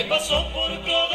Me pasó por Clodomira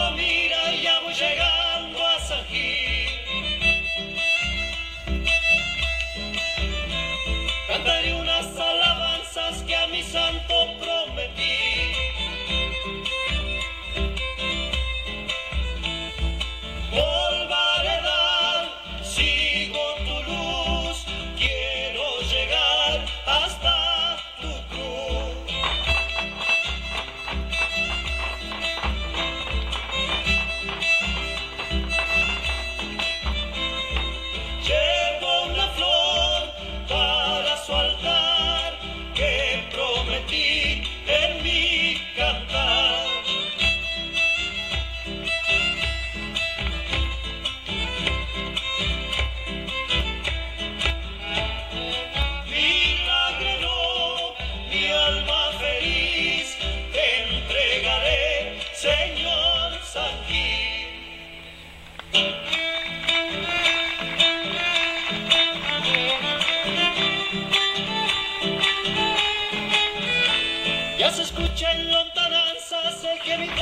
Ya se escucha en lontananzas el gemito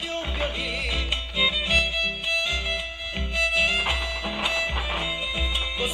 de un violín. Con